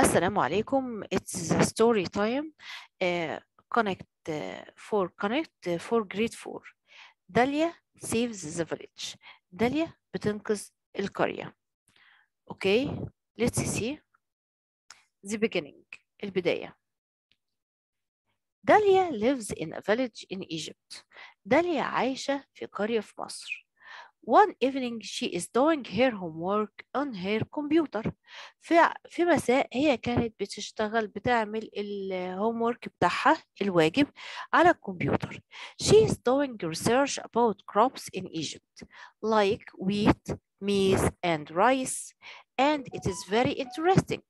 السلام عليكم it's the story time uh, connect uh, for connect uh, for grade 4 داليا saves the village داليا بتنقذ القرية okay let's see the beginning البداية داليا lives in a village in Egypt داليا عايشة في قرية في مصر One evening she is doing her homework on her computer في في مساء هي كانت بتشتغل بتعمل الهومورك بتاعها الواجب على الكمبيوتر. She is doing research about crops in Egypt like wheat, maize and rice and it is very interesting.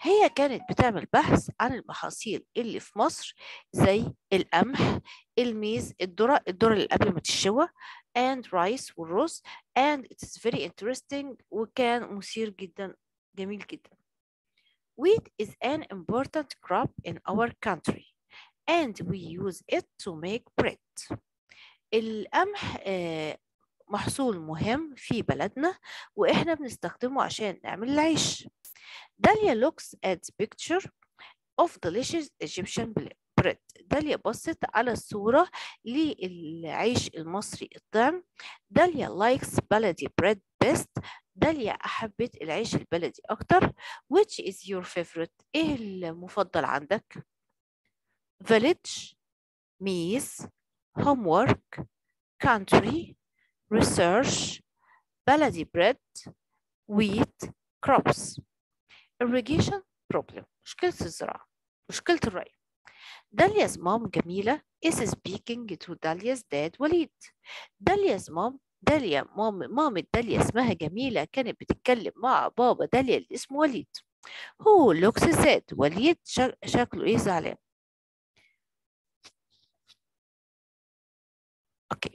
هي كانت بتعمل بحث عن المحاصيل اللي في مصر زي القمح الميز الذرة الذرة اللي قبل ما تتشوى and rice والرز and it is very interesting وكان مثير جدا جميل جدا. Wheat is an important crop in our country and we use it to make bread. القمح آه، محصول مهم في بلدنا وإحنا بنستخدمه عشان نعمل العيش. داليا looks at picture of delicious Egyptian bread داليا بصت على الصورة للعيش المصري الطعم داليا likes بلدي bread best داليا أحبت العيش البلدي أكتر which is your favorite إيه المفضل عندك village ميز homework country research بلدي bread wheat crops irrigation problem مشكلة الزراعة مشكلة الري. داليا's mom جميلة is speaking to Dalia's dad وليد. داليا's mom داليا مام داليا اسمها جميلة كانت بتتكلم مع بابا داليا اللي اسمه وليد. هو looks sad وليد شك- شكله إيه زعلان؟ أوكي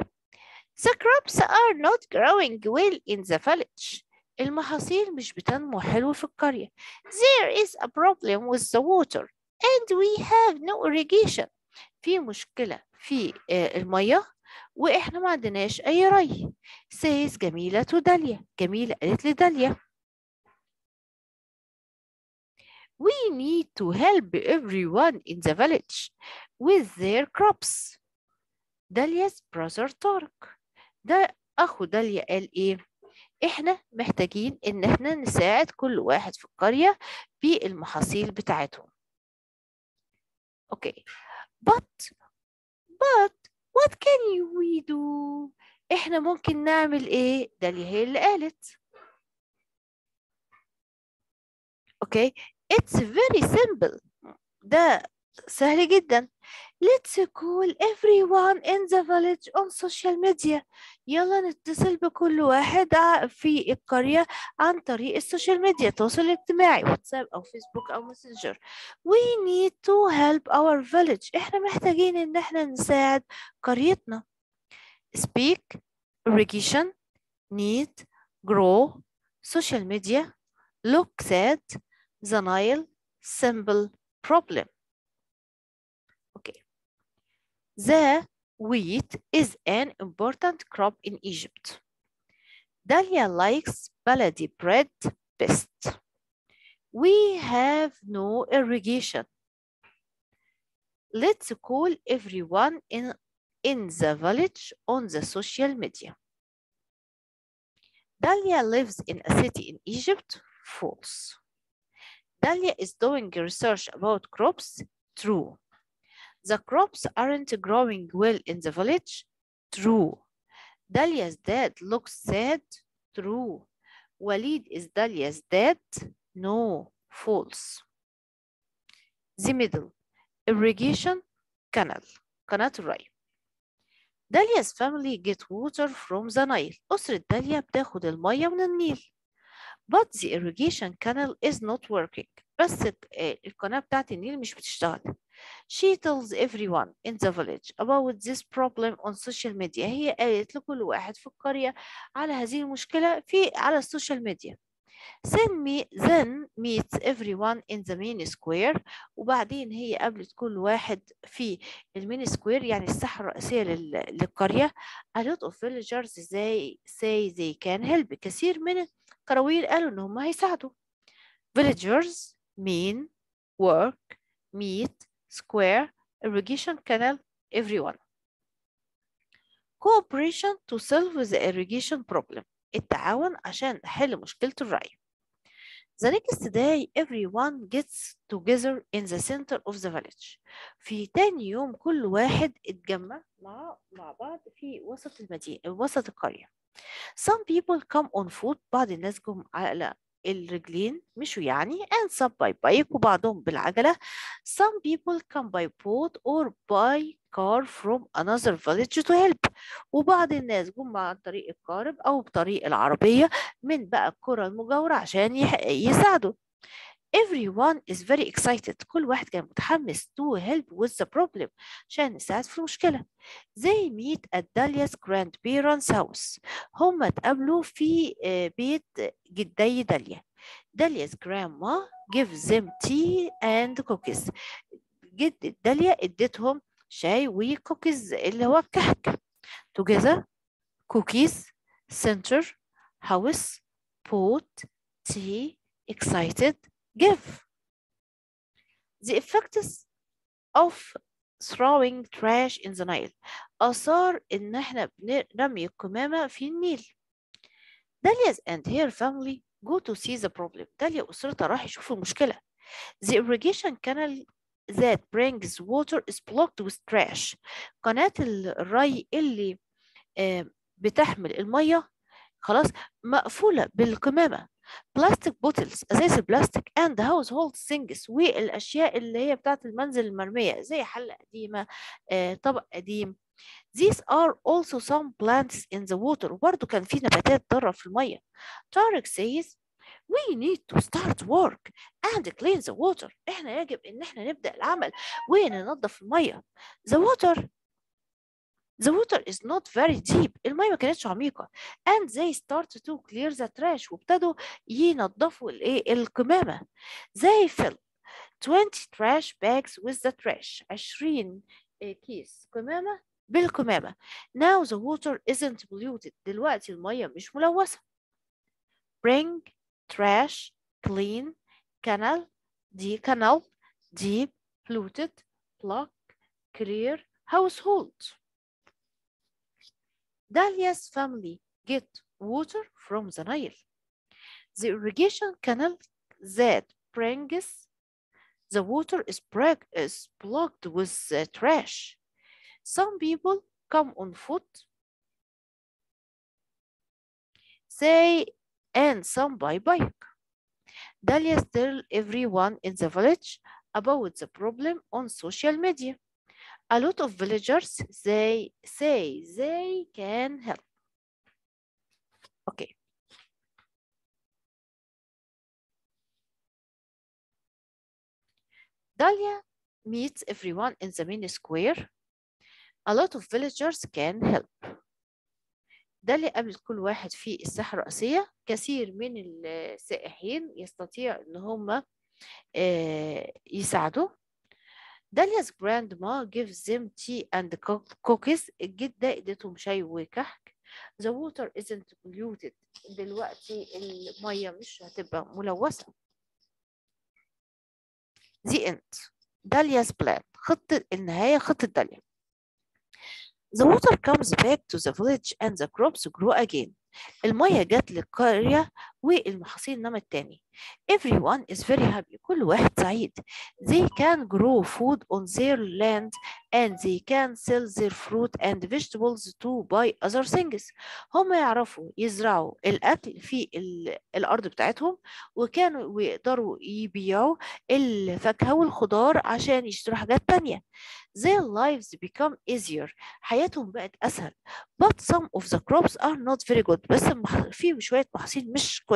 The crops are not growing well in the village. المحاصيل مش بتنمو حلو في القرية. There is a problem with the water and we have no irrigation. في مشكلة في آه، المية وإحنا ما عندناش أي ري. Says جميلة to داليا. جميلة قالت لداليا We need to help everyone in the village with their crops. داليا's brother طارق ده أخو داليا قال إيه؟ إحنا محتاجين إن إحنا نساعد كل واحد في القرية بالمحاصيل بتاعتهم. أوكي. But but what can we do? إحنا ممكن نعمل إيه؟ داليا هي اللي قالت. أوكي. It's very simple. ده سهل جدا let's call everyone in the village on social media يلا نتصل بكل واحد في القرية عن طريق ال social media التواصل الاجتماعي واتساب أو فيسبوك أو ماسنجر we need to help our village إحنا محتاجين ان إحنا نساعد قريتنا speak irrigation need grow social media look sad the Nile simple problem okay the wheat is an important crop in Egypt Dalia likes baladi bread best we have no irrigation let's call everyone in in the village on the social media Dalia lives in a city in Egypt. False. Dalia is doing research about crops. True. The crops aren't growing well in the village. True. Dalia's dad looks sad. True. Walid is Dalia's dad. No. False. The middle. Irrigation canal. قناة الري. داليا's family get water from the Nile. أسرة داليا بتاخد المية من النيل. But the irrigation canal is not working. بس ال- آه، القناة بتاعت النيل مش بتشتغل. She tells everyone in the village about this problem on social media. هي قالت لكل واحد في القرية على هذه المشكلة في على ال social media. Then, me, then meets everyone in the main square وبعدين هي قابلت كل واحد في ال main square يعني الساحة الرئيسية لل- للقرية a lot of villagers they say they can help كثير من القرويين قالوا إن هم هيساعدوا villagers mean work meet square irrigation canal everyone cooperation to solve the irrigation problem التعاون عشان نحل مشكلة الري The next day everyone gets together in the center of the village في تاني يوم كل واحد اتجمع مع مع بعض في وسط المدينة وسط القرية Some people come on foot بعض الناس جم على الرجلين مشوا يعني and some by bike وبعضهم بالعجلة. Some people come by boat or by car from another village to help. وبعض الناس جم عن طريق القارب أو بطريق العربية من بقى القرى المجاورة عشان يساعدوا. everyone is very excited كل واحد كان متحمس to help with the problem عشان نساعد في المشكلة they meet at Dalia's grandparents house هم اتقابلوا في آه، بيت جدي داليا Dalia's grandma gives them tea and cookies جد داليا اديتهم شاي وكوكيز اللي هو الكحك together cookies center house pot tea excited Give the effects of throwing trash in the Nile آثار إن إحنا بنرمي القمامة في النيل داليا and her family go to see the problem داليا وأسرتها راح يشوفوا المشكلة the irrigation canal that brings water is blocked with trash قناة الري اللي آه، بتحمل المية خلاص مقفولة بالقمامة plastic bottles ازايز البلاستيك and household things والأشياء اللي هي بتاعت المنزل المرمية زي حلة قديمة آه، طبق قديم. These are also some plants in the water. وبرضه كان في نباتات ضارة في المية. طارق says we need to start work and clean the water. إحنا يجب إن إحنا نبدأ العمل وننظف المية. The water The water is not very deep المية ما كانتش عميقة and they started to clear the trash وابتدوا ينظفوا الايه القمامة they fill 20 trash bags with the trash 20 آه، كيس قمامة بالقمامة now the water isn't polluted دلوقتي المية مش ملوثة bring trash clean canal دي canal deep polluted block clear household Dahlia's family get water from the Nile. The irrigation canal that brings the water is, is blocked with uh, trash. Some people come on foot, say, and some by bike. Dahlia tell everyone in the village about the problem on social media. A lot of villagers they say they can help. Okay. Dahlia meets everyone in the main square. A lot of villagers can help. داليا قابلت كل واحد في الساحة الرئيسية كثير من السائحين يستطيع ان هم آه، داليا's grandma gives them tea and cook- cookies الجدة ادتهم شاي وكحك the water isn't polluted دلوقتي المية مش هتبقى ملوثة the end داليا's plan خطة النهاية خطة داليا the water comes back to the village and the crops grow again المية جت للقرية والمحاصيل نمت تاني everyone is very happy. كل واحد سعيد. They can grow food on their land and they can sell their fruit and vegetables to buy other things. هم يعرفوا يزرعوا الأكل في ال- الأرض بتاعتهم وكانوا ويقدروا يبيعوا الفاكهة والخضار عشان يشتروا حاجات تانية. Their lives become easier. حياتهم بقت أسهل. But some of the crops are not very good. بس في شوية محاصيل مش كويسة.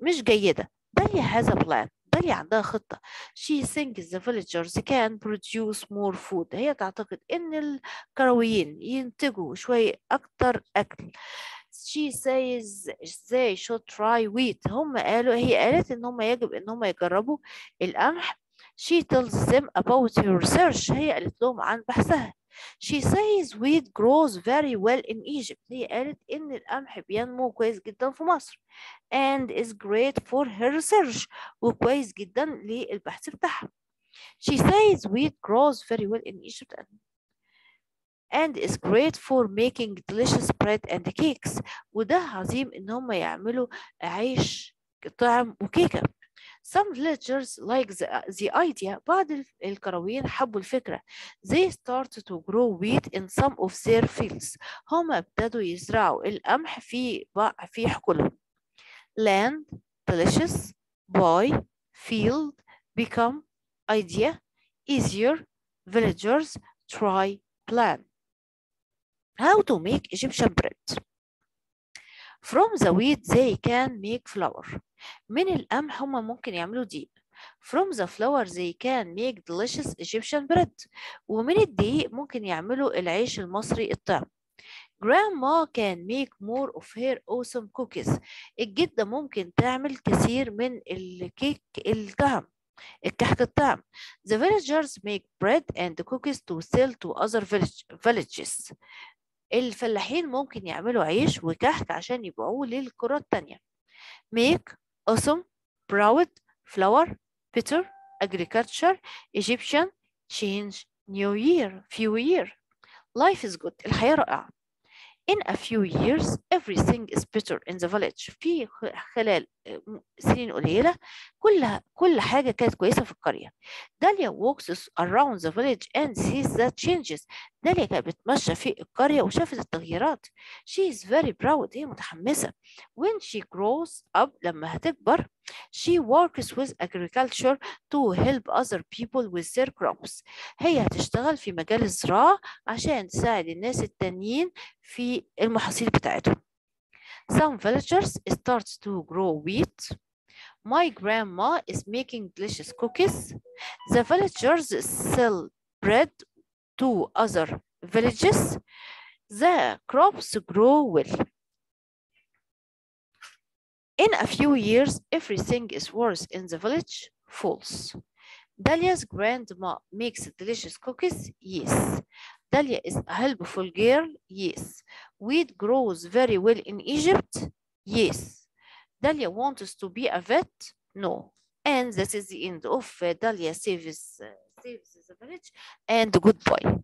مش جيدة. داليا has a plan داليا عندها خطة. She thinks the villagers can produce more food. هي تعتقد إن الكرويين ينتجوا شوية أكتر أكل. She says they should try wheat. هم قالوا هي قالت إن هم يجب إن هم يجربوا القمح. She tells them about هي قالت لهم عن بحثها. She says wheat grows very well in Egypt. هي قالت إن القمح بينمو كويس جدا في مصر and is great for her research وكويس جدا للبحث بتاعها. She says wheat grows very well in Egypt and is great for making delicious bread and cakes وده عظيم إن هم يعملوا عيش طعم وكيكة. Some villagers like the, the idea بعض الكرويين حبوا الفكرة. They started to grow wheat in some of their fields. هم ابتدوا يزرعوا القمح في في حقولهم. Land, delicious, boy, field, become, idea, easier, villagers, try, plan. How to make Egyptian bread. From the wheat they can make flour. من القمح هما ممكن يعملوا ديب From the flower they can make delicious Egyptian bread. ومن الدقيق ممكن يعملوا العيش المصري الطعم. Grandma can make more of her awesome cookies. الجدة ممكن تعمل كثير من الكيك الطعم الكحك الطعم. The villagers make bread and cookies to sell to other villages. الفلاحين ممكن يعملوا عيش وكحك عشان يبيعوه للقرى الثانية Make awesome, proud, flour, bitter, agriculture, Egyptian, change, new year, few year. Life is good. الحياة رائعة. In a few years, everything is better in the village. في خلال سنين قليلة كل كل حاجة كانت كويسة في القرية. داليا walks around the village and sees the changes. داليا كانت بتمشى في القرية وشافت التغييرات. She is very proud. هي متحمسة. When she grows up لما هتكبر she works with agriculture to help other people with their crops. هي هتشتغل في مجال الزراعة عشان تساعد الناس التانيين في المحاصيل بتاعتهم. Some villagers start to grow wheat. My grandma is making delicious cookies. The villagers sell bread to other villages. The crops grow well. In a few years, everything is worse in the village. False. Dalia's grandma makes delicious cookies. Yes. Dalia is a helpful girl. Yes. Wheat grows very well in Egypt. Yes. Dalia wants to be a vet. No. And that is the end of uh, Dalia saves, uh, saves the village. And goodbye.